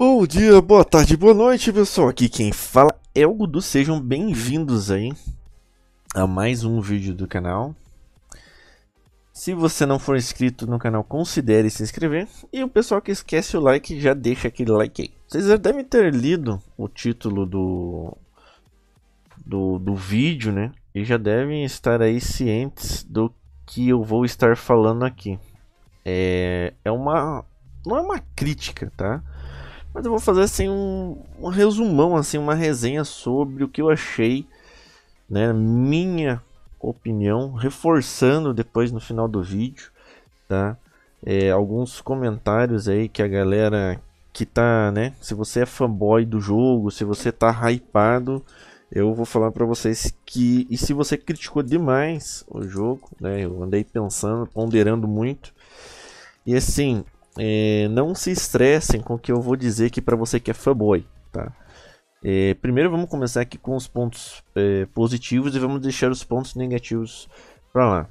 Bom dia, boa tarde, boa noite, pessoal. Aqui quem fala é o Gudu. Sejam bem-vindos aí a mais um vídeo do canal. Se você não for inscrito no canal, considere se inscrever. E o pessoal que esquece o like, já deixa aquele like aí. Vocês já devem ter lido o título do, do, do vídeo, né? E já devem estar aí cientes do que eu vou estar falando aqui. É, é uma... não é uma crítica, tá? Mas eu vou fazer assim um, um resumão, assim, uma resenha sobre o que eu achei, né, minha opinião, reforçando depois no final do vídeo, tá? É, alguns comentários aí que a galera que tá, né, se você é fanboy do jogo, se você tá hypado, eu vou falar para vocês que e se você criticou demais o jogo, né, eu andei pensando, ponderando muito. E assim, é, não se estressem com o que eu vou dizer aqui para você que é fanboy, tá? É, primeiro vamos começar aqui com os pontos é, positivos e vamos deixar os pontos negativos para lá.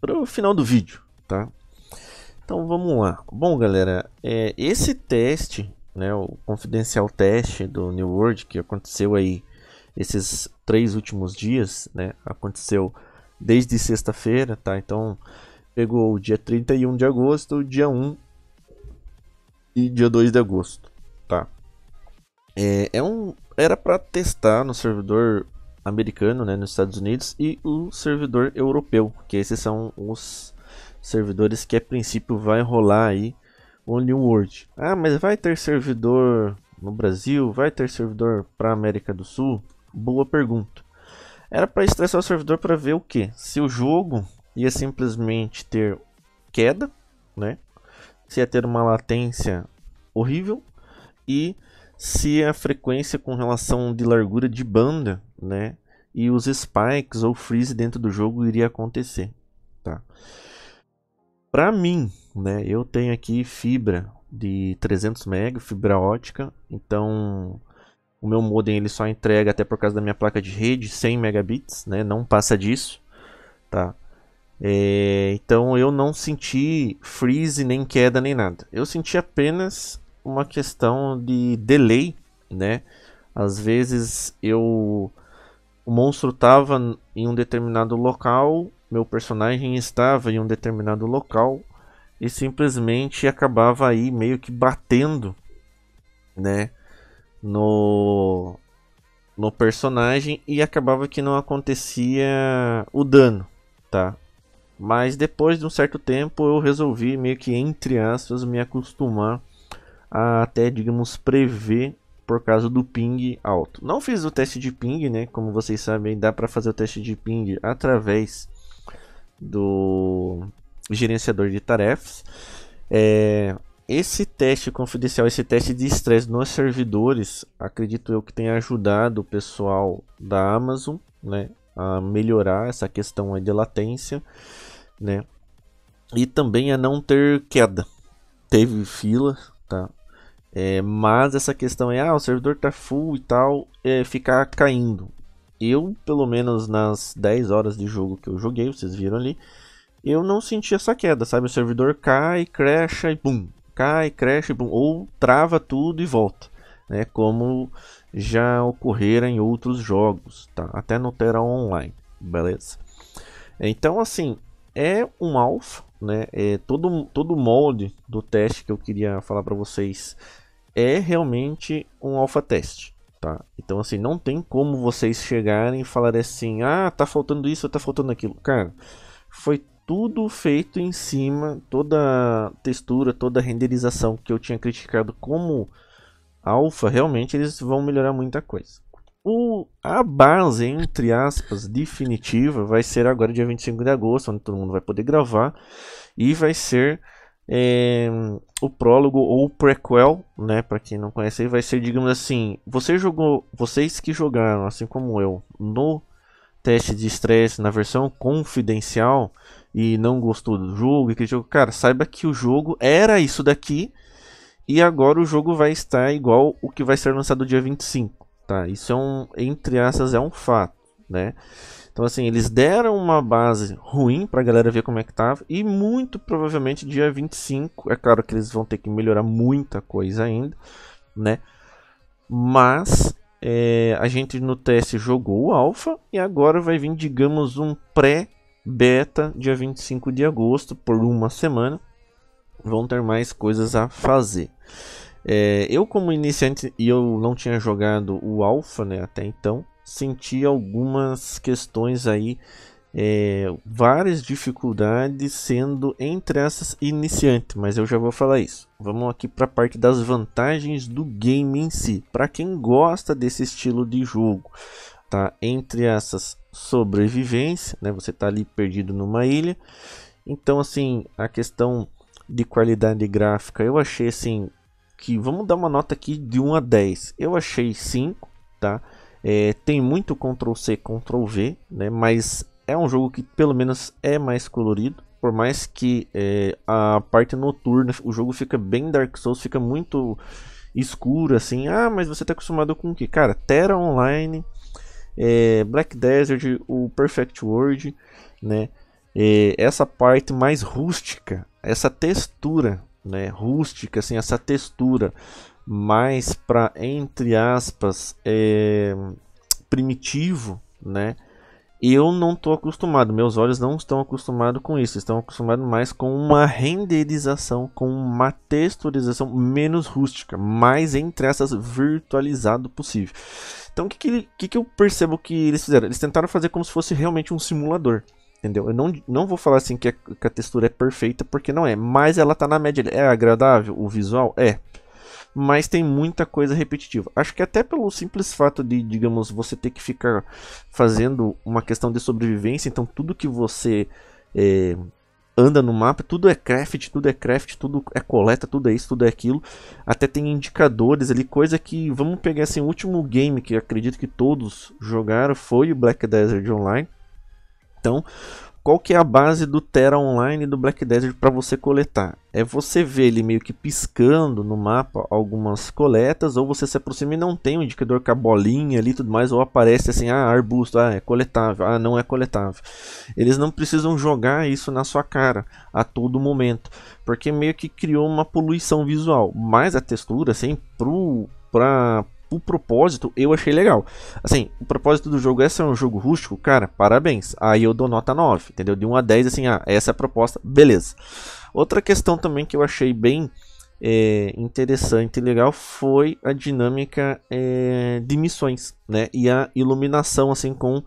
Para o final do vídeo, tá? Então vamos lá. Bom, galera, é, esse teste, né, o confidencial teste do New World que aconteceu aí esses três últimos dias, né? Aconteceu desde sexta-feira, tá? Então pegou o dia 31 de agosto, dia 1 e dia 2 de agosto, tá? É, é um, era para testar no servidor americano, né, nos Estados Unidos, e o servidor europeu, que esses são os servidores que a princípio vai rolar aí o New World. Ah, mas vai ter servidor no Brasil? Vai ter servidor para América do Sul? Boa pergunta. Era para estressar o servidor para ver o que? Se o jogo ia simplesmente ter queda, né? Se ia ter uma latência horrível e se a frequência com relação de largura de banda, né? E os spikes ou freeze dentro do jogo iria acontecer, tá? Para mim, né? Eu tenho aqui fibra de 300 MB, fibra ótica, então o meu modem ele só entrega até por causa da minha placa de rede 100 megabits, né? Não passa disso, tá? É, então eu não senti freeze nem queda nem nada. Eu senti apenas uma questão de delay, né? Às vezes eu o monstro estava em um determinado local, meu personagem estava em um determinado local e simplesmente acabava aí meio que batendo, né, no no personagem e acabava que não acontecia o dano, tá? Mas depois de um certo tempo eu resolvi meio que entre aspas me acostumar a até digamos prever por causa do ping alto. Não fiz o teste de ping, né? Como vocês sabem, dá para fazer o teste de ping através do gerenciador de tarefas. É, esse teste confidencial, esse teste de estresse nos servidores, acredito eu que tenha ajudado o pessoal da Amazon, né, a melhorar essa questão de latência né? E também a não ter queda. Teve fila, tá? É, mas essa questão é, ah, o servidor tá full e tal, é ficar caindo. Eu, pelo menos nas 10 horas de jogo que eu joguei, vocês viram ali, eu não senti essa queda, sabe? O servidor cai, crasha e bum. Cai, crasha e bum. Ou trava tudo e volta, né? Como já ocorrera em outros jogos, tá? Até no Terra Online, beleza? Então, assim, é um alpha, né? É todo todo molde do teste que eu queria falar para vocês é realmente um alpha teste, tá? Então assim, não tem como vocês chegarem e falarem assim: "Ah, tá faltando isso, tá faltando aquilo". Cara, foi tudo feito em cima, toda textura, toda renderização que eu tinha criticado como alpha, realmente eles vão melhorar muita coisa. O, a base, entre aspas, definitiva vai ser agora dia 25 de agosto, onde todo mundo vai poder gravar. E vai ser é, o prólogo ou o prequel, né? Para quem não conhece, vai ser, digamos assim, você jogou, vocês que jogaram, assim como eu, no teste de estresse na versão confidencial e não gostou do jogo e que jogo, cara, saiba que o jogo era isso daqui e agora o jogo vai estar igual o que vai ser lançado dia 25 tá? Isso é um, entre aspas, é um fato, né? Então assim, eles deram uma base ruim pra galera ver como é que tava e muito provavelmente dia 25, é claro que eles vão ter que melhorar muita coisa ainda, né? Mas é, a gente no teste jogou o alpha e agora vai vir, digamos, um pré-beta dia 25 de agosto por uma semana. Vão ter mais coisas a fazer. É, eu como iniciante e eu não tinha jogado o alpha né, até então, senti algumas questões aí, é, várias dificuldades sendo entre essas iniciante, mas eu já vou falar isso. Vamos aqui para a parte das vantagens do game em si, para quem gosta desse estilo de jogo, tá? Entre essas sobrevivência, né? Você tá ali perdido numa ilha, então assim a questão de qualidade gráfica eu achei assim que vamos dar uma nota aqui de 1 a 10. Eu achei 5, tá? É, tem muito Ctrl C, Ctrl V, né? Mas é um jogo que pelo menos é mais colorido. Por mais que é, a parte noturna, o jogo fica bem Dark Souls, fica muito escuro assim. Ah, mas você está acostumado com o que? Cara, Terra Online, é, Black Desert, o Perfect World, né? É, essa parte mais rústica, essa textura, né, rústica, assim, essa textura mais para entre aspas é, primitivo, né? Eu não estou acostumado, meus olhos não estão acostumados com isso, estão acostumados mais com uma renderização, com uma texturização menos rústica, mais entre essas virtualizado possível. Então o que, que, que, que eu percebo que eles fizeram? Eles tentaram fazer como se fosse realmente um simulador. Entendeu? Eu não, não vou falar assim que a, que a textura é perfeita, porque não é. Mas ela tá na média. É agradável o visual? É mas tem muita coisa repetitiva. Acho que até pelo simples fato de, digamos, você ter que ficar fazendo uma questão de sobrevivência, então tudo que você é, anda no mapa, tudo é craft, tudo é craft, tudo é coleta, tudo é isso, tudo é aquilo. Até tem indicadores ali, coisa que, vamos pegar assim, o último game que acredito que todos jogaram foi o Black Desert Online. Então, qual que é a base do Terra Online do Black Desert para você coletar? É você ver ele meio que piscando no mapa algumas coletas, ou você se aproxima e não tem um indicador com a bolinha ali e tudo mais, ou aparece assim, ah, arbusto, ah, é coletável, ah, não é coletável. Eles não precisam jogar isso na sua cara a todo momento, porque meio que criou uma poluição visual, mas a textura, assim, pro, pra, o propósito eu achei legal. Assim, o propósito do jogo é ser um jogo rústico, cara, parabéns. Aí eu dou nota 9, entendeu? De 1 a 10, assim, ah, essa é a proposta, beleza. Outra questão também que eu achei bem é, interessante e legal foi a dinâmica é, de missões, né? E a iluminação, assim, com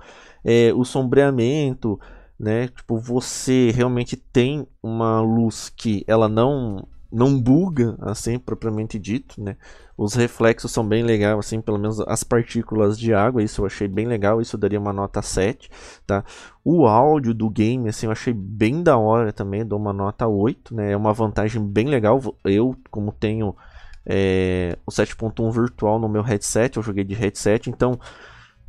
é, o sombreamento, né? Tipo, você realmente tem uma luz que ela não não buga, assim, propriamente dito, né? Os reflexos são bem legais, assim, pelo menos as partículas de água, isso eu achei bem legal, isso daria uma nota 7, tá? O áudio do game, assim, eu achei bem da hora também, dou uma nota 8, né? É uma vantagem bem legal, eu, como tenho é, o 7.1 virtual no meu headset, eu joguei de headset, então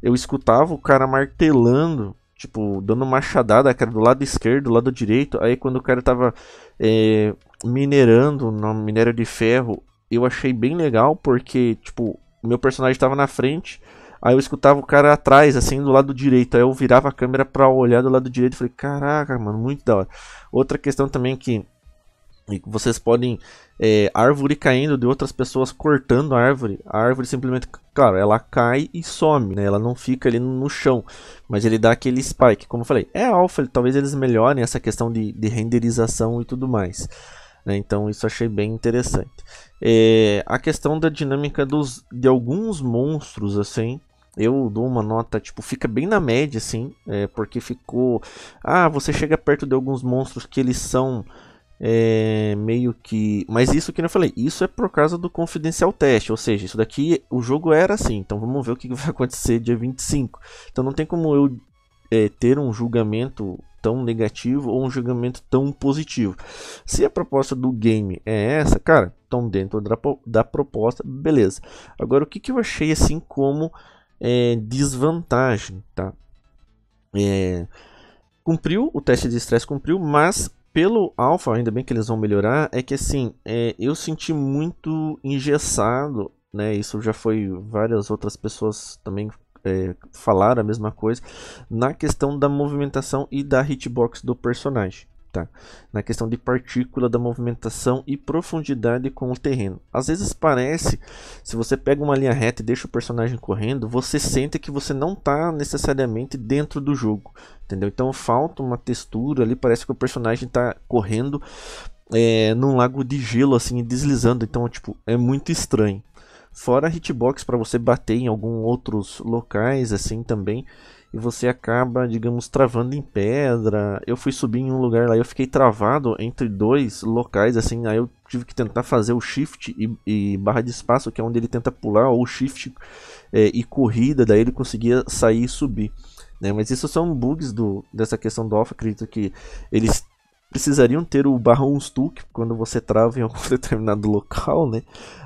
eu escutava o cara martelando tipo, dando machadada, cara, do lado esquerdo, do lado direito. Aí quando o cara tava é, minerando no minério de ferro, eu achei bem legal, porque, tipo, meu personagem tava na frente, aí eu escutava o cara atrás, assim, do lado direito. Aí eu virava a câmera pra olhar do lado direito e falei, caraca, mano, muito da hora. Outra questão também que vocês podem é, árvore caindo de outras pessoas cortando a árvore. A árvore simplesmente, claro, ela cai e some, né? Ela não fica ali no chão, mas ele dá aquele spike. Como eu falei, é alfa, talvez eles melhorem essa questão de, de renderização e tudo mais. Né? Então isso achei bem interessante. É, a questão da dinâmica dos, de alguns monstros, assim, eu dou uma nota, tipo, fica bem na média, assim, é, porque ficou... Ah, você chega perto de alguns monstros que eles são é, meio que. Mas isso que eu falei, isso é por causa do confidencial teste, ou seja, isso daqui o jogo era assim, então vamos ver o que vai acontecer dia 25. Então não tem como eu é, ter um julgamento tão negativo ou um julgamento tão positivo. Se a proposta do game é essa, cara, estão dentro da, da proposta, beleza. Agora o que, que eu achei assim como é, desvantagem, tá? É, cumpriu o teste de estresse, cumpriu, mas pelo alpha, ainda bem que eles vão melhorar, é que assim, é, eu senti muito engessado, né? Isso já foi várias outras pessoas também é, falaram a mesma coisa na questão da movimentação e da hitbox do personagem. Tá? Na questão de partícula da movimentação e profundidade com o terreno. Às vezes parece, se você pega uma linha reta e deixa o personagem correndo, você sente que você não está necessariamente dentro do jogo, entendeu? Então falta uma textura ali, parece que o personagem está correndo é, num lago de gelo assim, deslizando. Então, tipo, é muito estranho. Fora hitbox para você bater em alguns outros locais assim também e você acaba, digamos, travando em pedra. Eu fui subir em um lugar lá, eu fiquei travado entre dois locais, assim, aí eu tive que tentar fazer o shift e, e barra de espaço, que é onde ele tenta pular, ou shift é, e corrida, daí ele conseguia sair e subir. Né? Mas isso são bugs do, dessa questão do Alpha, acredito que eles precisariam ter o barrão stuck quando você trava em algum determinado local, né?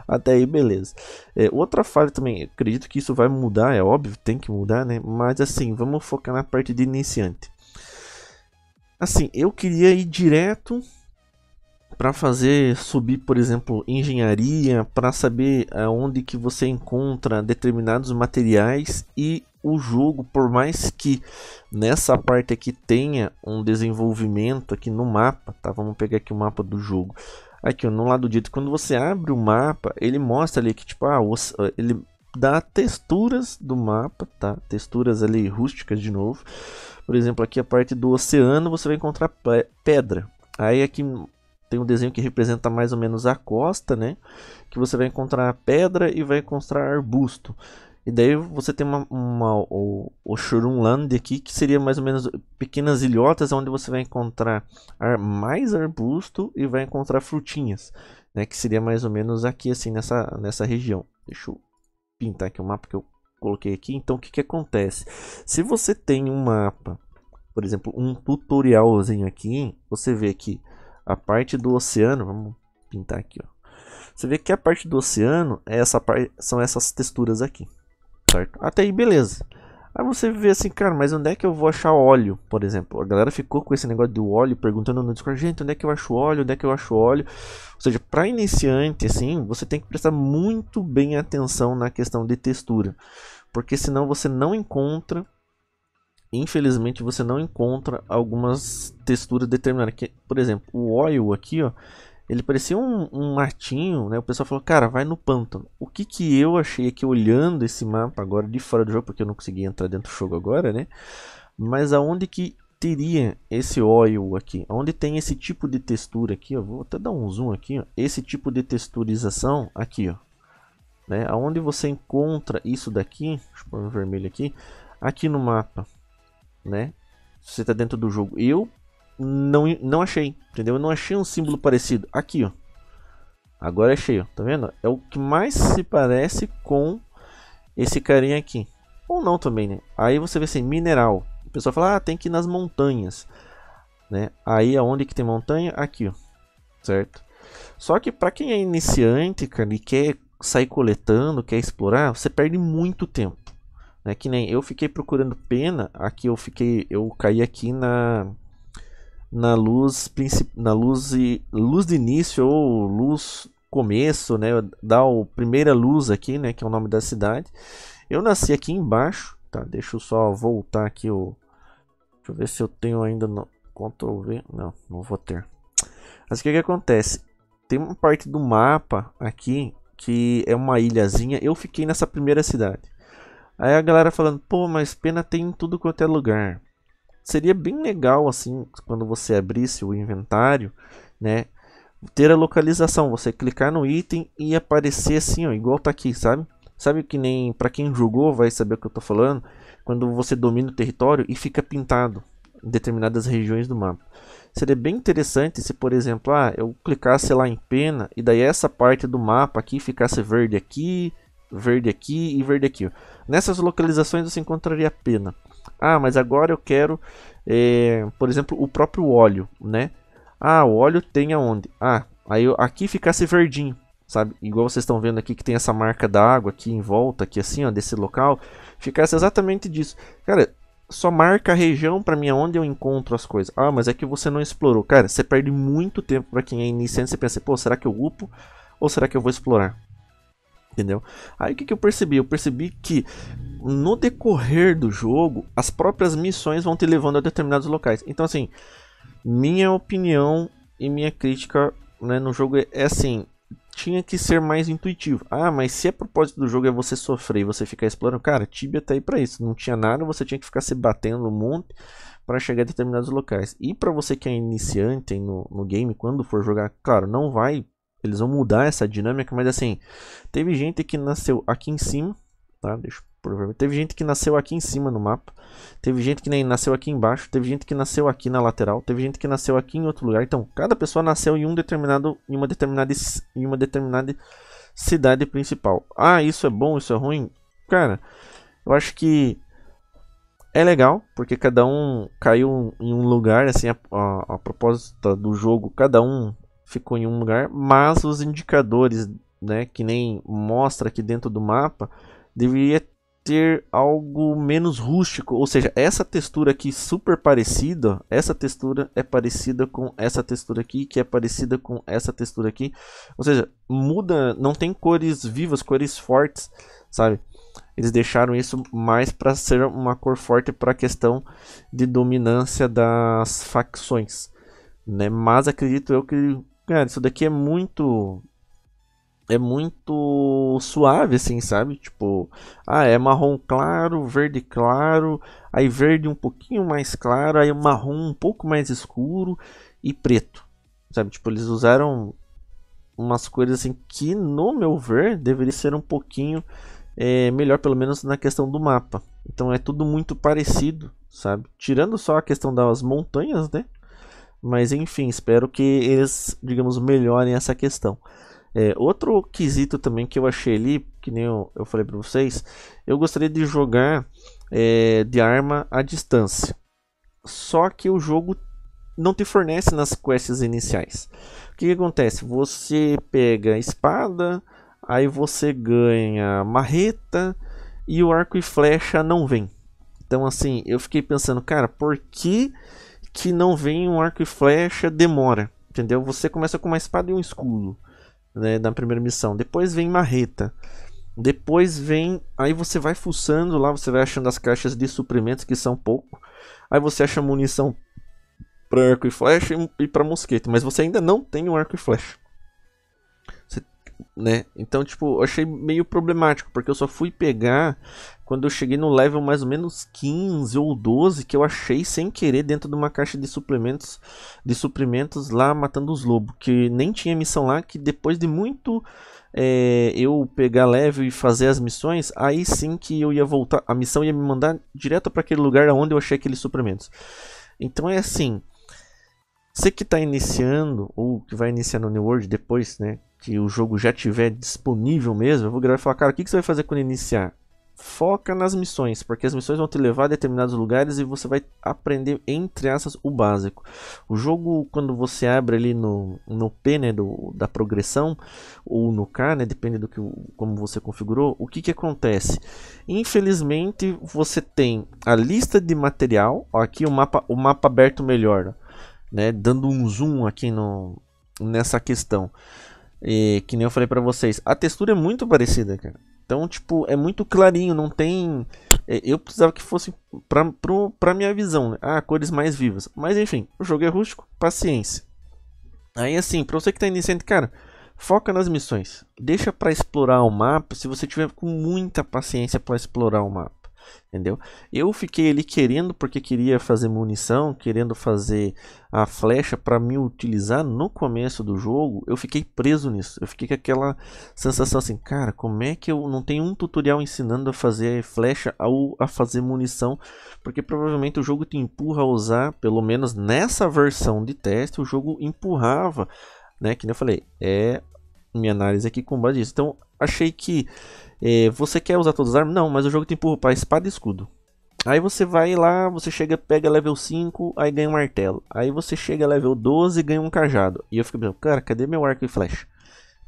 Até aí, beleza. É, outra falha também, acredito que isso vai mudar, é óbvio, tem que mudar, né? Mas assim, vamos focar na parte de iniciante. Assim, eu queria ir direto para fazer subir, por exemplo, engenharia, para saber aonde que você encontra determinados materiais e o jogo, por mais que nessa parte aqui tenha um desenvolvimento aqui no mapa, tá? Vamos pegar aqui o mapa do jogo. Aqui, no lado direito, quando você abre o mapa, ele mostra ali que tipo, ah, os, ele dá texturas do mapa, tá? Texturas ali rústicas de novo. Por exemplo, aqui a parte do oceano, você vai encontrar pedra. Aí aqui tem um desenho que representa mais ou menos a costa, né? Que você vai encontrar pedra e vai encontrar arbusto. E daí você tem uma, uma o, o aqui, que seria mais ou menos pequenas ilhotas onde você vai encontrar ar, mais arbusto e vai encontrar frutinhas, né? Que seria mais ou menos aqui assim nessa, nessa região. Deixa eu pintar aqui o mapa que eu coloquei aqui. Então o que, que acontece? Se você tem um mapa, por exemplo, um tutorialzinho aqui, você vê que a parte do oceano, vamos pintar aqui, ó. Você vê que a parte do oceano é essa são essas texturas aqui certo? Até aí, beleza. Aí você vê assim, cara, mas onde é que eu vou achar óleo, por exemplo? A galera ficou com esse negócio do óleo, perguntando no Discord, gente, onde é que eu acho óleo, onde é que eu acho óleo? Ou seja, para iniciante, assim, você tem que prestar muito bem atenção na questão de textura. Porque senão você não encontra, infelizmente, você não encontra algumas texturas determinadas. Por exemplo, o óleo aqui, ó, ele parecia um, um matinho, né? O pessoal falou, cara, vai no pântano. O que que eu achei aqui olhando esse mapa agora de fora do jogo, porque eu não consegui entrar dentro do jogo agora, né? Mas aonde que teria esse oil aqui? Onde tem esse tipo de textura aqui, ó. Vou até dar um zoom aqui, ó. Esse tipo de texturização aqui, ó. Né? Aonde você encontra isso daqui, deixa eu pôr um vermelho aqui, aqui no mapa, né? Você está dentro do jogo. Eu não, não achei, entendeu? Eu não achei um símbolo parecido. Aqui, ó. Agora achei, ó. Tá vendo? É o que mais se parece com esse carinha aqui. Ou não também, né? Aí você vê assim, mineral. O pessoal fala, ah, tem que ir nas montanhas. Né? Aí aonde que tem montanha? Aqui, ó. Certo? Só que para quem é iniciante, cara, e quer sair coletando, quer explorar, você perde muito tempo. Né? Que nem eu fiquei procurando pena, aqui eu fiquei, eu caí aqui na na luz na luz luz de início ou luz começo, né? Dá a primeira luz aqui, né? Que é o nome da cidade. Eu nasci aqui embaixo, tá? Deixa eu só voltar aqui o. Deixa eu ver se eu tenho ainda no Ctrl V. Não, não vou ter. Mas o que que acontece? Tem uma parte do mapa aqui que é uma ilhazinha. Eu fiquei nessa primeira cidade. Aí a galera falando, pô, mas pena tem em tudo quanto é lugar seria bem legal assim, quando você abrisse o inventário, né? Ter a localização, você clicar no item e aparecer assim, ó, igual tá aqui, sabe? Sabe que nem para quem jogou vai saber o que eu tô falando, quando você domina o território e fica pintado em determinadas regiões do mapa. Seria bem interessante se, por exemplo, ah, eu clicasse lá em pena e daí essa parte do mapa aqui ficasse verde aqui, verde aqui e verde aqui. Ó. Nessas localizações você encontraria pena. Ah, mas agora eu quero, é, por exemplo, o próprio óleo, né? Ah, o óleo tem aonde? Ah, aí eu, aqui ficasse verdinho, sabe? Igual vocês estão vendo aqui que tem essa marca da água aqui em volta, aqui assim, ó, desse local. Ficasse exatamente disso. Cara, só marca a região para mim onde eu encontro as coisas. Ah, mas é que você não explorou. Cara, você perde muito tempo para quem é iniciante. Você pensa, pô, será que eu upo? Ou será que eu vou explorar? Entendeu? Aí o que, que eu percebi? Eu percebi que no decorrer do jogo, as próprias missões vão te levando a determinados locais. Então, assim, minha opinião e minha crítica né, no jogo é, é assim: tinha que ser mais intuitivo. Ah, mas se a propósito do jogo é você sofrer e você ficar explorando, cara, Tibia tá aí pra isso. Não tinha nada, você tinha que ficar se batendo no monte para chegar a determinados locais. E para você que é iniciante no, no game, quando for jogar, claro, não vai. Eles vão mudar essa dinâmica, mas assim, teve gente que nasceu aqui em cima, tá? Deixa Teve gente que nasceu aqui em cima no mapa. Teve gente que nem nasceu aqui embaixo. Teve gente que nasceu aqui na lateral. Teve gente que nasceu aqui em outro lugar. Então, cada pessoa nasceu em um determinado, em uma determinada, em uma determinada cidade principal. Ah, isso é bom, isso é ruim? Cara, eu acho que é legal, porque cada um caiu em um lugar, assim, a, a, a propósito do jogo, cada um ficou em um lugar, mas os indicadores, né, que nem mostra aqui dentro do mapa, deveria ter algo menos rústico, ou seja, essa textura aqui super parecida, essa textura é parecida com essa textura aqui, que é parecida com essa textura aqui, ou seja, muda, não tem cores vivas, cores fortes, sabe? Eles deixaram isso mais para ser uma cor forte para a questão de dominância das facções, né? Mas acredito eu que, cara, isso daqui é muito é muito suave, assim, sabe? Tipo, ah, é marrom claro, verde claro, aí verde um pouquinho mais claro, aí marrom um pouco mais escuro e preto, sabe? Tipo, eles usaram umas cores assim que, no meu ver, deveria ser um pouquinho é, melhor, pelo menos na questão do mapa. Então é tudo muito parecido, sabe? Tirando só a questão das montanhas, né? Mas enfim, espero que eles, digamos, melhorem essa questão. É, outro quesito também que eu achei ali, que nem eu, eu falei para vocês, eu gostaria de jogar é, de arma à distância. Só que o jogo não te fornece nas quests iniciais. O que, que acontece? Você pega espada, aí você ganha marreta e o arco e flecha não vem. Então assim, eu fiquei pensando, cara, por que que não vem um arco e flecha demora? Entendeu? Você começa com uma espada e um escudo né, na primeira missão. Depois vem marreta. Depois vem. Aí você vai fuçando lá, você vai achando as caixas de suprimentos que são pouco. Aí você acha munição para arco e flecha e para mosquete. Mas você ainda não tem um arco e flecha né? Então, tipo, eu achei meio problemático, porque eu só fui pegar quando eu cheguei no level mais ou menos 15 ou 12 que eu achei sem querer dentro de uma caixa de suplementos, de suprimentos lá matando os lobos, que nem tinha missão lá, que depois de muito é, eu pegar level e fazer as missões, aí sim que eu ia voltar, a missão ia me mandar direto para aquele lugar onde eu achei aqueles suprimentos. Então é assim, você que está iniciando ou que vai iniciar no New World depois, né, que o jogo já tiver disponível mesmo, eu vou gravar e falar, cara, o que, você vai fazer quando iniciar? Foca nas missões, porque as missões vão te levar a determinados lugares e você vai aprender, entre essas, o básico. O jogo, quando você abre ali no, no P né, do, da progressão, ou no K, né, depende do que como você configurou, o que, que acontece? Infelizmente, você tem a lista de material, ó, aqui o mapa, o mapa aberto melhor, né, dando um zoom aqui no, nessa questão. E que nem eu falei para vocês, a textura é muito parecida, cara. Então, tipo, é muito clarinho, não tem. É, eu precisava que fosse pra, pro, pra minha visão, né? Ah, cores mais vivas. Mas enfim, o jogo é rústico, paciência. Aí assim, pra você que tá iniciante, cara, foca nas missões. Deixa para explorar o mapa se você tiver com muita paciência para explorar o mapa entendeu? Eu fiquei ali querendo porque queria fazer munição, querendo fazer a flecha para me utilizar no começo do jogo. Eu fiquei preso nisso. Eu fiquei com aquela sensação assim, cara, como é que eu não tenho um tutorial ensinando a fazer flecha ou a fazer munição? Porque provavelmente o jogo te empurra a usar, pelo menos nessa versão de teste, o jogo empurrava, né? Que nem eu falei, é minha análise aqui com base nisso. Então, achei que é, você quer usar todas as armas? Não, mas o jogo te empurra para espada e escudo. Aí você vai lá, você chega, pega level 5, aí ganha um martelo. Aí você chega level 12 e ganha um cajado. E eu fico pensando, cara, cadê meu arco e flecha?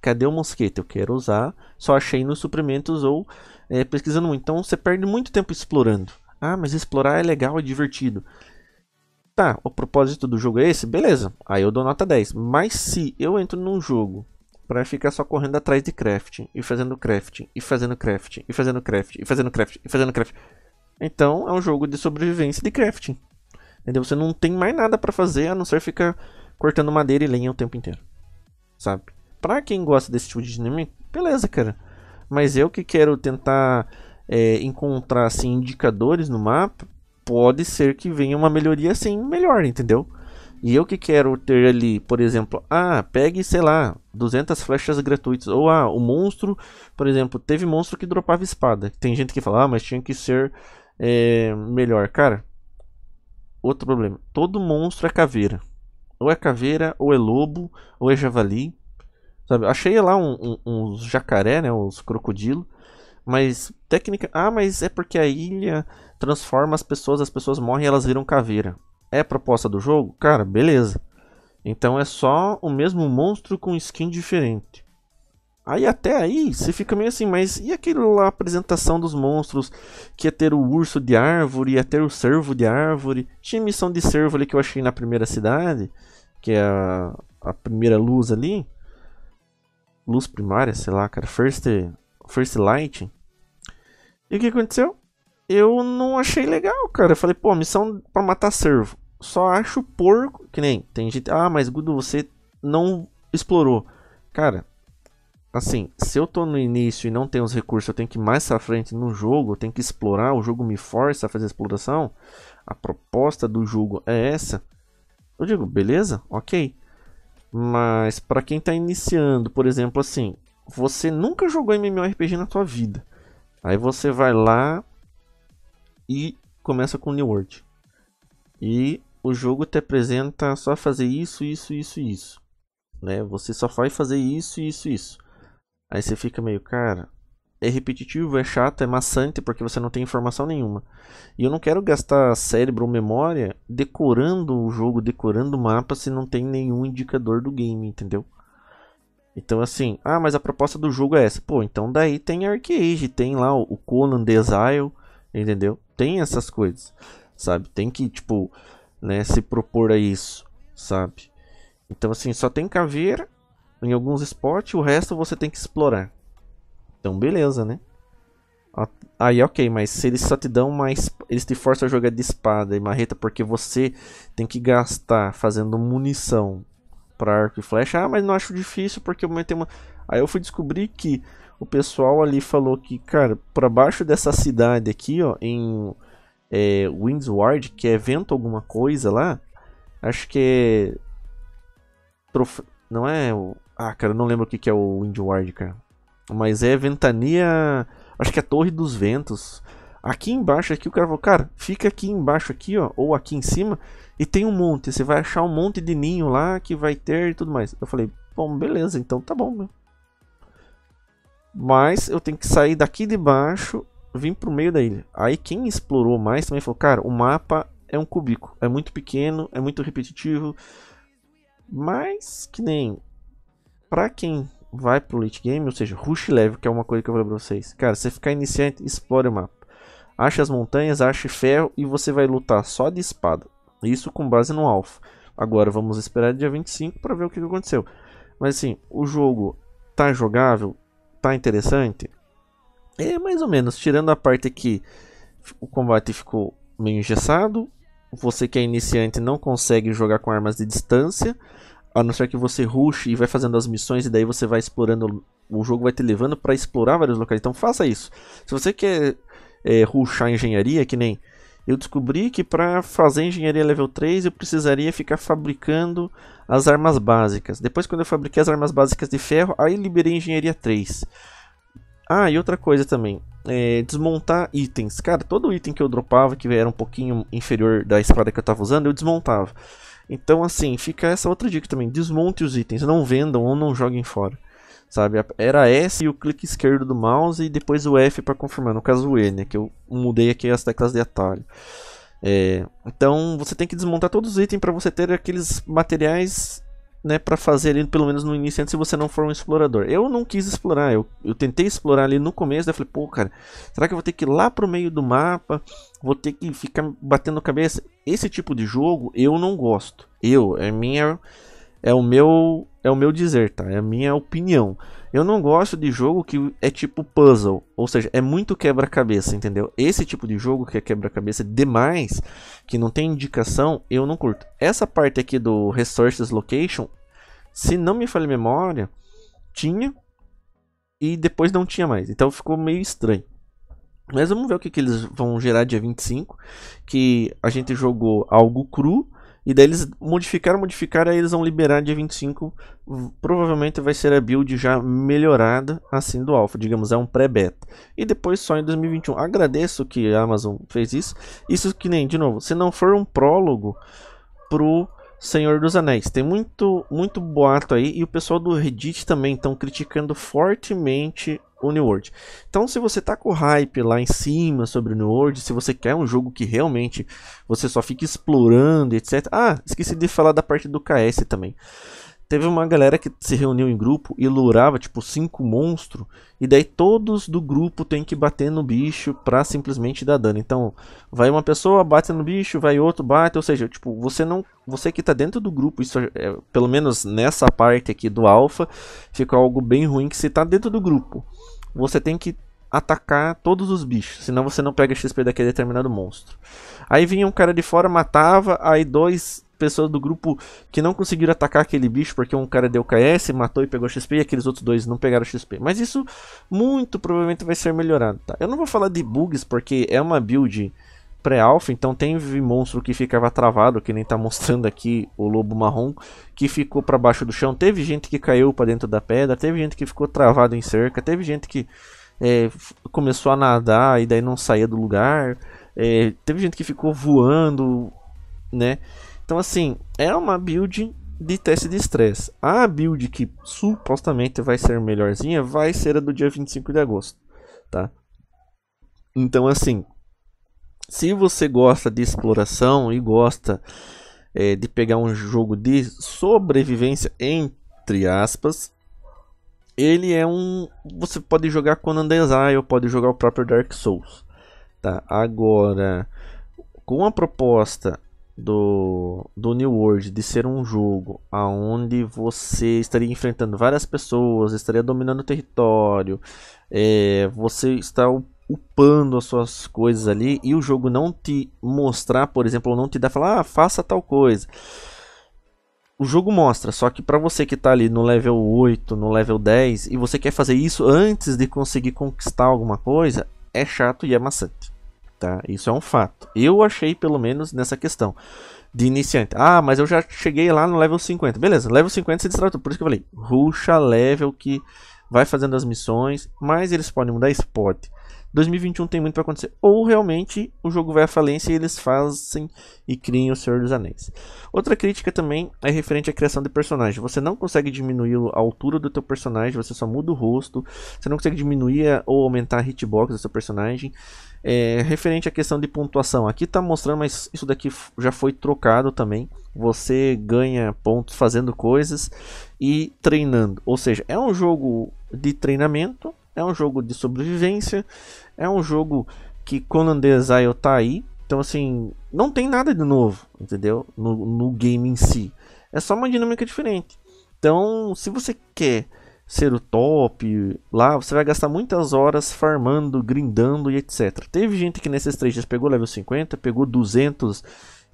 Cadê o mosquete? Eu quero usar, só achei nos suprimentos ou é, pesquisando muito. Então você perde muito tempo explorando. Ah, mas explorar é legal, é divertido. Tá, o propósito do jogo é esse? Beleza, aí eu dou nota 10. Mas se eu entro num jogo para ficar só correndo atrás de crafting e fazendo crafting e fazendo crafting e fazendo crafting e fazendo crafting e fazendo crafting. Então é um jogo de sobrevivência de crafting. Entendeu? Você não tem mais nada para fazer a não ser ficar cortando madeira e lenha o tempo inteiro. Sabe? Pra quem gosta desse tipo de dinâmica, beleza, cara. Mas eu que quero tentar é, encontrar assim, indicadores no mapa, pode ser que venha uma melhoria assim melhor, entendeu? E eu que quero ter ali, por exemplo, ah, pegue, sei lá, 200 flechas gratuitas. Ou ah, o monstro, por exemplo, teve monstro que dropava espada. Tem gente que fala, ah, mas tinha que ser é, melhor. Cara, outro problema. Todo monstro é caveira. Ou é caveira, ou é lobo, ou é javali. Sabe? Achei lá um, um, uns jacaré, né? Uns crocodilo. Mas técnica. Ah, mas é porque a ilha transforma as pessoas, as pessoas morrem e elas viram caveira é proposta do jogo, cara, beleza. Então é só o mesmo monstro com skin diferente. Aí até aí você fica meio assim, mas e aquilo lá, apresentação dos monstros, que ia ter o urso de árvore, ia ter o servo de árvore. Tinha missão de servo ali que eu achei na primeira cidade, que é a, a primeira luz ali. Luz primária, sei lá, cara, first, first light. E o que aconteceu? Eu não achei legal, cara. Eu falei, pô, missão para matar servo só acho porco. Que nem tem gente. Ah, mas Gudo, você não explorou. Cara, assim, se eu tô no início e não tenho os recursos, eu tenho que ir mais pra frente no jogo, eu tenho que explorar, o jogo me força a fazer a exploração. A proposta do jogo é essa. Eu digo, beleza, ok. Mas para quem tá iniciando, por exemplo, assim, você nunca jogou MMORPG na tua vida. Aí você vai lá e começa com New World. E o jogo te apresenta só fazer isso, isso, isso, isso. Né? Você só vai fazer isso, isso, isso. Aí você fica meio, cara, é repetitivo, é chato, é maçante porque você não tem informação nenhuma. E eu não quero gastar cérebro ou memória decorando o jogo, decorando o mapa se não tem nenhum indicador do game, entendeu? Então assim, ah, mas a proposta do jogo é essa. Pô, então daí tem Arcade, tem lá o Conan the Exile, entendeu? Tem essas coisas, sabe? Tem que, tipo, né, se propor a isso, sabe? Então assim, só tem caveira em alguns spots, o resto você tem que explorar. Então beleza, né? Aí ok, mas se eles só te dão mais. Eles te forçam a jogar de espada e marreta porque você tem que gastar fazendo munição para arco e flecha. Ah, mas não acho difícil porque eu meto uma. Aí eu fui descobrir que o pessoal ali falou que, cara, para baixo dessa cidade aqui, ó, em é, Windsward, que é vento alguma coisa lá. Acho que é. Não é o. Ah, cara, não lembro o que, que é o Windward, cara. Mas é ventania. Acho que é Torre dos Ventos. Aqui embaixo, aqui o cara falou, cara, fica aqui embaixo aqui, ó, ou aqui em cima, e tem um monte. Você vai achar um monte de ninho lá que vai ter e tudo mais. Eu falei, bom, beleza, então tá bom, meu. Mas eu tenho que sair daqui de baixo vim pro meio da ilha. Aí quem explorou mais também falou, cara, o mapa é um cubículo, é muito pequeno, é muito repetitivo, mas que nem para quem vai pro late game, ou seja, rush level, que é uma coisa que eu falei pra vocês. Cara, você ficar iniciante, explore o mapa. Ache as montanhas, ache ferro e você vai lutar só de espada. Isso com base no alpha. Agora vamos esperar dia 25 para ver o que aconteceu. Mas assim, o jogo tá jogável, tá interessante, é mais ou menos, tirando a parte que o combate ficou meio engessado, você que é iniciante não consegue jogar com armas de distância, a não ser que você rush e vai fazendo as missões e daí você vai explorando, o jogo vai te levando para explorar vários locais. Então faça isso. Se você quer é, rushar engenharia, que nem eu descobri que para fazer engenharia level 3 eu precisaria ficar fabricando as armas básicas. Depois quando eu fabriquei as armas básicas de ferro, aí liberei engenharia 3. Ah, e outra coisa também. É, desmontar itens. Cara, todo item que eu dropava, que era um pouquinho inferior da espada que eu tava usando, eu desmontava. Então, assim, fica essa outra dica também. Desmonte os itens, não vendam ou não joguem fora. Sabe? Era S e o clique esquerdo do mouse e depois o F para confirmar. No caso o E, né? Que eu mudei aqui as teclas de atalho. É, então você tem que desmontar todos os itens para você ter aqueles materiais né, para fazer ali pelo menos no início, se você não for um explorador. Eu não quis explorar, eu, eu tentei explorar ali no começo, daí falei, pô, cara, será que eu vou ter que ir lá pro meio do mapa? Vou ter que ficar batendo cabeça? Esse tipo de jogo eu não gosto. Eu, é minha é o meu é o meu dizer, tá? É a minha opinião. Eu não gosto de jogo que é tipo puzzle, ou seja, é muito quebra-cabeça, entendeu? Esse tipo de jogo que é quebra-cabeça demais, que não tem indicação, eu não curto. Essa parte aqui do Resources Location, se não me falha memória, tinha e depois não tinha mais. Então ficou meio estranho. Mas vamos ver o que, que eles vão gerar dia 25. Que a gente jogou algo cru e daí eles modificaram, modificaram, aí eles vão liberar dia 25. Provavelmente vai ser a build já melhorada assim do Alpha, digamos, é um pré-beta. E depois só em 2021. Agradeço que a Amazon fez isso. Isso que nem, de novo, se não for um prólogo pro Senhor dos Anéis. Tem muito, muito boato aí e o pessoal do Reddit também estão criticando fortemente o New World. Então, se você tá com hype lá em cima sobre o New World, se você quer um jogo que realmente você só fica explorando, etc. Ah, esqueci de falar da parte do KS também. Teve uma galera que se reuniu em grupo e lurava tipo cinco monstros e daí todos do grupo tem que bater no bicho pra simplesmente dar dano. Então, vai uma pessoa, bate no bicho, vai outro, bate, ou seja, tipo, você não, você que tá dentro do grupo, isso é, pelo menos nessa parte aqui do alpha, fica algo bem ruim que se tá dentro do grupo. Você tem que atacar todos os bichos, senão você não pega XP daquele determinado monstro. Aí vinha um cara de fora, matava, aí dois pessoas do grupo que não conseguiram atacar aquele bicho porque um cara deu KS, matou e pegou XP e aqueles outros dois não pegaram XP. Mas isso muito provavelmente vai ser melhorado, tá? Eu não vou falar de bugs porque é uma build pré-alpha, então tem monstro que ficava travado, que nem tá mostrando aqui o lobo marrom, que ficou para baixo do chão. Teve gente que caiu para dentro da pedra, teve gente que ficou travado em cerca, teve gente que é, começou a nadar e daí não saía do lugar. É, teve gente que ficou voando, né? Então, assim, é uma build de teste de estresse. A build que supostamente vai ser melhorzinha vai ser a do dia 25 de agosto, tá? Então, assim, se você gosta de exploração e gosta é, de pegar um jogo de sobrevivência, entre aspas, ele é um. Você pode jogar Conan Exile, pode jogar o próprio Dark Souls. Tá? Agora, com a proposta do, do New World de ser um jogo aonde você estaria enfrentando várias pessoas, estaria dominando o território, é, você está upando as suas coisas ali e o jogo não te mostrar, por exemplo, não te dá falar, ah, faça tal coisa. O jogo mostra, só que para você que está ali no level 8, no level 10 e você quer fazer isso antes de conseguir conquistar alguma coisa, é chato e é maçante tá? Isso é um fato. Eu achei, pelo menos, nessa questão de iniciante. Ah, mas eu já cheguei lá no level 50. Beleza, level 50 se distrai Por isso que eu falei, ruxa level que vai fazendo as missões, mas eles podem mudar spot. 2021 tem muito para acontecer. Ou realmente o jogo vai à falência e eles fazem e criam o Senhor dos Anéis. Outra crítica também é referente à criação de personagem. Você não consegue diminuir a altura do teu personagem, você só muda o rosto. Você não consegue diminuir ou aumentar a hitbox do seu personagem. É, referente à questão de pontuação, aqui está mostrando, mas isso daqui já foi trocado também. Você ganha pontos fazendo coisas e treinando. Ou seja, é um jogo de treinamento, é um jogo de sobrevivência, é um jogo que Conan Exile tá aí. Então, assim, não tem nada de novo, entendeu? No, no game em si. É só uma dinâmica diferente. Então, se você quer ser o top lá, você vai gastar muitas horas farmando, grindando e etc. Teve gente que nesses três dias pegou level 50, pegou 200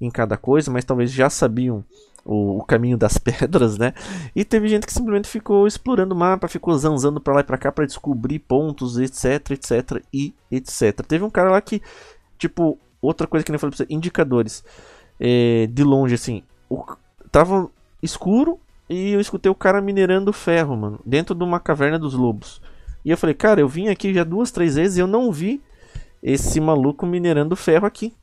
em cada coisa, mas talvez já sabiam o, o, caminho das pedras, né? E teve gente que simplesmente ficou explorando o mapa, ficou zanzando para lá e para cá para descobrir pontos, etc, etc e etc. Teve um cara lá que, tipo, outra coisa que nem falei pra você, indicadores é, de longe, assim, o, tava escuro, e eu escutei o cara minerando ferro, mano, dentro de uma caverna dos lobos. E eu falei, cara, eu vim aqui já duas, três vezes e eu não vi esse maluco minerando ferro aqui.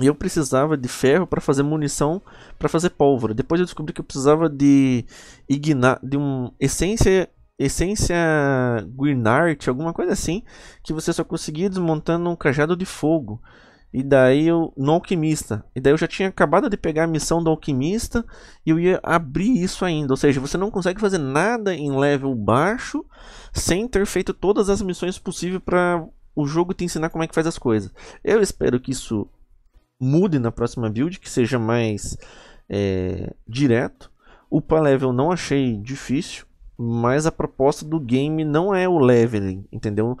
E eu precisava de ferro para fazer munição, para fazer pólvora. Depois eu descobri que eu precisava de igna de um essência essência Guinart, alguma coisa assim, que você só conseguia desmontando um cajado de fogo. E daí eu. No alquimista. E daí eu já tinha acabado de pegar a missão do alquimista. E eu ia abrir isso ainda. Ou seja, você não consegue fazer nada em level baixo sem ter feito todas as missões possíveis para o jogo te ensinar como é que faz as coisas. Eu espero que isso mude na próxima build, que seja mais é, direto. Upar level não achei difícil, mas a proposta do game não é o leveling, entendeu?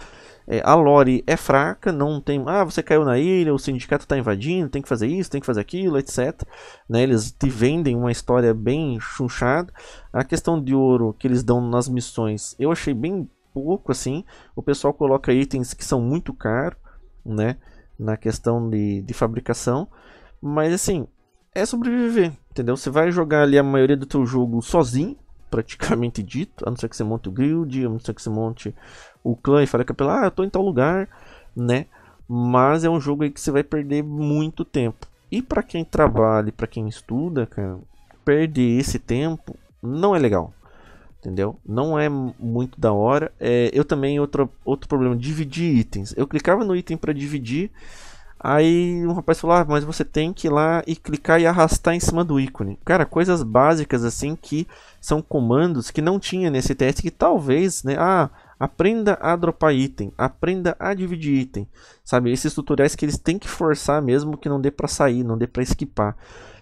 É, a lore é fraca, não tem. Ah, você caiu na ilha, o sindicato está invadindo, tem que fazer isso, tem que fazer aquilo, etc. Né? Eles te vendem uma história bem chunchada. A questão de ouro que eles dão nas missões eu achei bem pouco assim. O pessoal coloca itens que são muito caros, né? Na questão de, de fabricação. Mas assim, é sobreviver, entendeu? Você vai jogar ali a maioria do teu jogo sozinho, praticamente dito, a não ser que você monte o guild, a não ser que você monte o clã e fale com a ah, eu tô em tal lugar, né? Mas é um jogo aí que você vai perder muito tempo. E para quem trabalha, para quem estuda, cara, perder esse tempo não é legal. Entendeu? Não é muito da hora. É, eu também, outro, outro problema, dividir itens. Eu clicava no item para dividir, Aí um rapaz falou: ah, mas você tem que ir lá e clicar e arrastar em cima do ícone. Cara, coisas básicas assim que são comandos que não tinha nesse teste que talvez, né? Ah, aprenda a dropar item, aprenda a dividir item. Sabe, esses tutoriais que eles têm que forçar mesmo que não dê para sair, não dê para esquipar.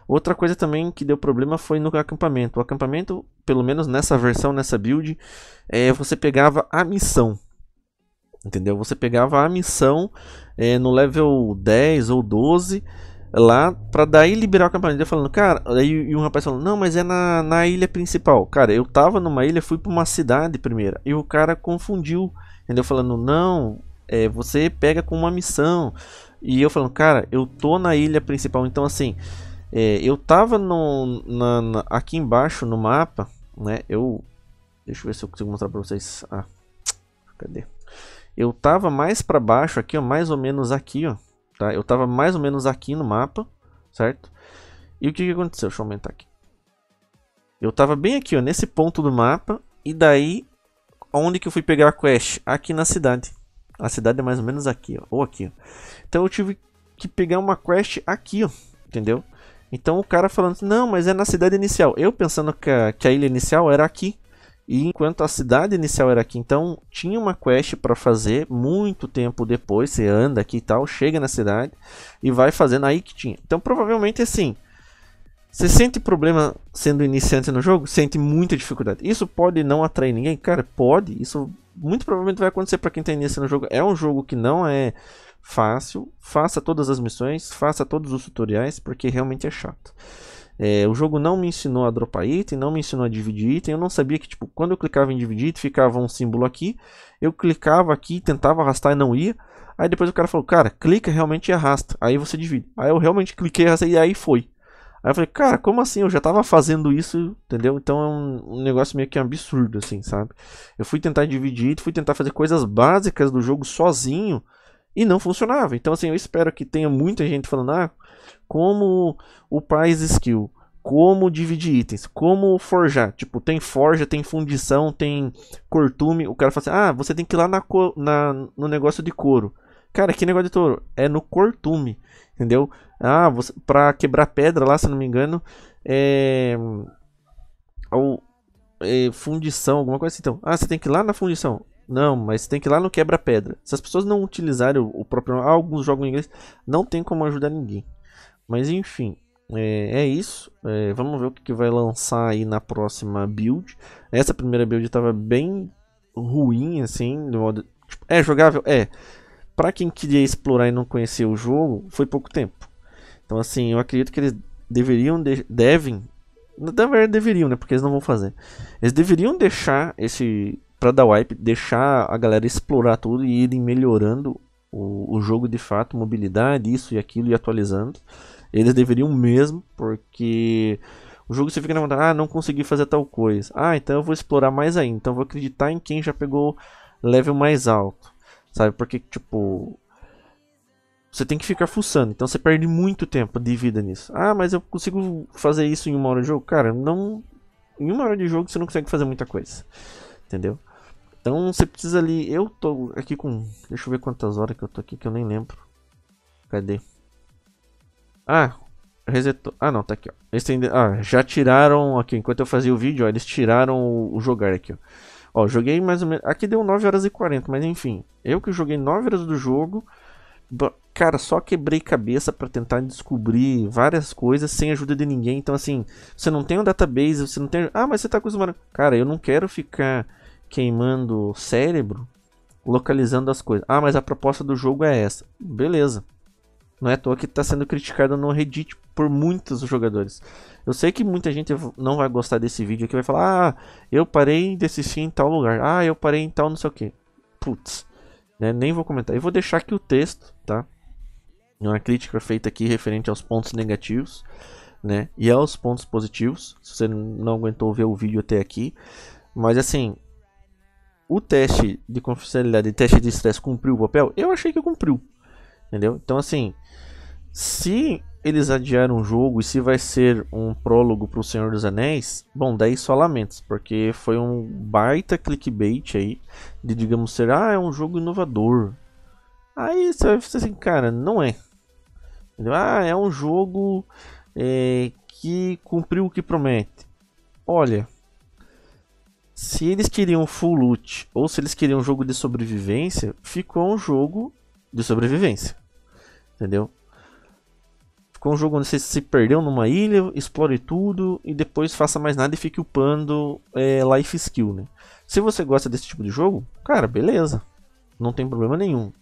Outra coisa também que deu problema foi no acampamento. O acampamento, pelo menos nessa versão, nessa build, é, você pegava a missão. Entendeu? Você pegava a missão é, no level 10 ou 12 lá para daí liberar o acampamento. Eu falando, cara, aí e um rapaz falando, não, mas é na, na ilha principal. Cara, eu tava numa ilha, fui para uma cidade primeiro. E o cara confundiu, entendeu? Falando, não, é, você pega com uma missão. E eu falando, cara, eu tô na ilha principal, então assim, é, eu tava no, na, na, aqui embaixo no mapa, né? Eu, deixa eu ver se eu consigo mostrar para vocês. Ah, cadê? eu tava mais para baixo aqui, ó, mais ou menos aqui, ó, tá? Eu tava mais ou menos aqui no mapa, certo? E o que, que aconteceu? Deixa eu aumentar aqui. Eu tava bem aqui, ó, nesse ponto do mapa, e daí, onde que eu fui pegar a quest? Aqui na cidade. A cidade é mais ou menos aqui, ó, ou aqui, ó. Então eu tive que pegar uma quest aqui, ó, entendeu? Então o cara falando, não, mas é na cidade inicial. Eu pensando que a, que a ilha inicial era aqui. E enquanto a cidade inicial era aqui, então tinha uma quest para fazer muito tempo depois. Você anda aqui e tal, chega na cidade e vai fazendo aí que tinha. Então provavelmente assim. Você sente problema sendo iniciante no jogo? Sente muita dificuldade. Isso pode não atrair ninguém? Cara, pode. Isso muito provavelmente vai acontecer para quem está iniciando no jogo. É um jogo que não é fácil. Faça todas as missões, faça todos os tutoriais, porque realmente é chato. É, o jogo não me ensinou a dropar item, não me ensinou a dividir item. Eu não sabia que, tipo, quando eu clicava em dividir, ficava um símbolo aqui. Eu clicava aqui, tentava arrastar e não ia. Aí depois o cara falou, cara, clica realmente e arrasta. Aí você divide. Aí eu realmente cliquei e aí foi. Aí eu falei, cara, como assim? Eu já tava fazendo isso, entendeu? Então é um, um negócio meio que absurdo, assim, sabe? Eu fui tentar dividir, fui tentar fazer coisas básicas do jogo sozinho e não funcionava. Então, assim, eu espero que tenha muita gente falando, ah, como o Paz Skill, como dividir itens, como forjar. Tipo, tem forja, tem fundição, tem cortume. O cara fala assim: ah, você tem que ir lá na, na, no negócio de couro. Cara, que negócio de touro? É no cortume, entendeu? Ah, você, pra quebrar pedra lá, se não me engano, é. Ou, é fundição, alguma coisa assim. Então, ah, você tem que ir lá na fundição. Não, mas tem que ir lá no quebra-pedra. Se as pessoas não utilizarem o, próprio. Ah, alguns jogam em inglês, não tem como ajudar ninguém. Mas enfim, é, é isso. É, vamos ver o que, que, vai lançar aí na próxima build. Essa primeira build estava bem ruim, assim. Modo, tipo, é jogável? É. Pra quem queria explorar e não conhecer o jogo, foi pouco tempo. Então, assim, eu acredito que eles deveriam, de, devem. Na verdade, deveriam, né? Porque eles não vão fazer. Eles deveriam deixar esse. Pra dar wipe, deixar a galera explorar tudo e irem melhorando o, o jogo de fato, mobilidade, isso e aquilo, e atualizando. Eles deveriam mesmo, porque o jogo você fica na vontade, ah, não consegui fazer tal coisa. Ah, então eu vou explorar mais ainda. Então eu vou acreditar em quem já pegou level mais alto. Sabe? Porque, tipo. Você tem que ficar fuçando. Então você perde muito tempo de vida nisso. Ah, mas eu consigo fazer isso em uma hora de jogo? Cara, não. Em uma hora de jogo você não consegue fazer muita coisa. Entendeu? Então você precisa ali. Eu tô aqui com. Deixa eu ver quantas horas que eu tô aqui que eu nem lembro. Cadê? Ah, resetou. Ah, não, tá aqui, ó. Ah, já tiraram aqui, enquanto eu fazia o vídeo, ó, eles tiraram o, o, jogar aqui, ó. Ó, joguei mais ou menos. Aqui deu 9 horas e 40, mas enfim. Eu que joguei 9 horas do jogo. cara, só quebrei cabeça para tentar descobrir várias coisas sem ajuda de ninguém. Então, assim, você não tem um database, você não tem. Ah, mas você tá acostumado. Cara, eu não quero ficar queimando cérebro localizando as coisas. Ah, mas a proposta do jogo é essa. Beleza. Não é à toa que está sendo criticado no Reddit por muitos jogadores. Eu sei que muita gente não vai gostar desse vídeo aqui, vai falar: Ah, eu parei de assistir em tal lugar. Ah, eu parei em tal não sei o que. Putz, né? nem vou comentar. Eu vou deixar aqui o texto, tá? Uma crítica feita aqui referente aos pontos negativos, né? E aos pontos positivos. Se você não aguentou ver o vídeo até aqui. Mas assim, o teste de confidencialidade e teste de estresse cumpriu o papel? Eu achei que cumpriu. Entendeu? Então, assim, se eles adiaram o jogo e se vai ser um prólogo para o Senhor dos Anéis, bom, daí só lamentos, porque foi um baita clickbait aí, de digamos ser, ah, é um jogo inovador. Aí você vai dizer assim, cara, não é. Entendeu? Ah, é um jogo é, que cumpriu o que promete. Olha, se eles queriam full loot ou se eles queriam um jogo de sobrevivência, ficou um jogo de sobrevivência. Entendeu? Ficou um jogo onde você se perdeu numa ilha, explore tudo e depois faça mais nada e fique upando é, life skill, né? Se você gosta desse tipo de jogo, cara, beleza. Não tem problema nenhum.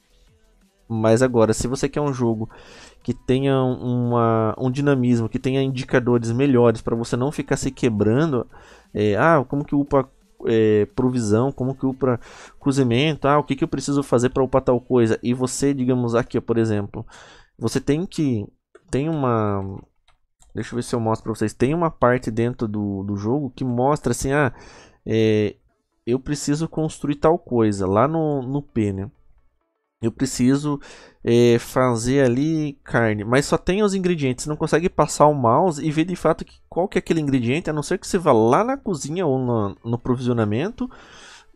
Mas agora, se você quer um jogo que tenha uma, um dinamismo, que tenha indicadores melhores para você não ficar se quebrando, é, ah, como que upa é, provisão, como que upar cozimento, ah, o que, que eu preciso fazer para upar tal coisa. E você, digamos aqui, por exemplo, você tem que. Tem uma. Deixa eu ver se eu mostro para vocês. Tem uma parte dentro do, do jogo que mostra assim: ah, é, eu preciso construir tal coisa lá no, no P, né? Eu preciso é, fazer ali carne, mas só tem os ingredientes. Você não consegue passar o mouse e ver de fato que, qual que é aquele ingrediente, a não ser que você vá lá na cozinha ou no, no provisionamento.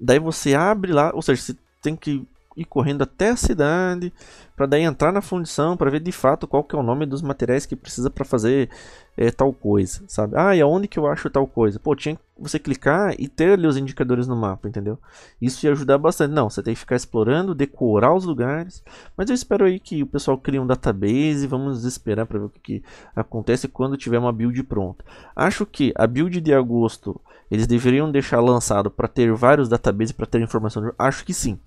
Daí você abre lá, ou seja, você tem que ir correndo até a cidade para daí entrar na fundição para ver de fato qual que é o nome dos materiais que precisa para fazer é, tal coisa, sabe? Ah, e aonde que eu acho tal coisa? Pô, tinha que você clicar e ter ali os indicadores no mapa, entendeu? Isso ia ajudar bastante. Não, você tem que ficar explorando, decorar os lugares. Mas eu espero aí que o pessoal crie um database. Vamos esperar para ver o que, que acontece quando tiver uma build pronta. Acho que a build de agosto eles deveriam deixar lançado para ter vários databases para ter informação. Acho que sim.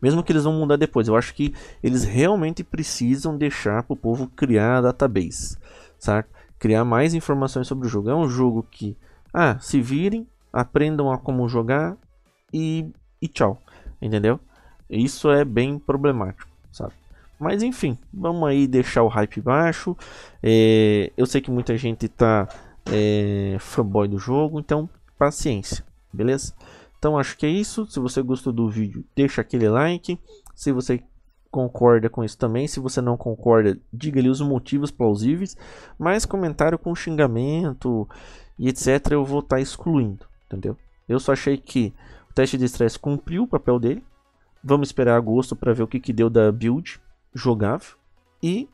Mesmo que eles vão mudar depois. Eu acho que eles realmente precisam deixar para o povo criar database, certo? Criar mais informações sobre o jogo. É um jogo que, ah, se virem, aprendam a como jogar e, e tchau, entendeu? Isso é bem problemático, sabe? Mas enfim, vamos aí deixar o hype baixo. É, eu sei que muita gente tá é, fanboy do jogo, então paciência, beleza? Então acho que é isso. Se você gostou do vídeo, deixa aquele like. Se você concorda com isso também, se você não concorda, diga ali os motivos plausíveis. Mas comentário com xingamento e etc. eu vou estar tá excluindo, entendeu? Eu só achei que o teste de estresse cumpriu o papel dele. Vamos esperar agosto para ver o que, que deu da build jogável. E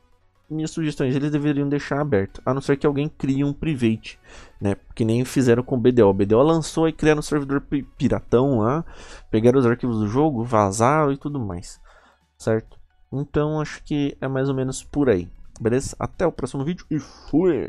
minhas sugestões eles deveriam deixar aberto, a não ser que alguém crie um private, né? Que nem fizeram com o BDO. O BDO lançou e criaram um servidor piratão lá, pegaram os arquivos do jogo, vazaram e tudo mais, certo? Então acho que é mais ou menos por aí, beleza? Até o próximo vídeo e fui!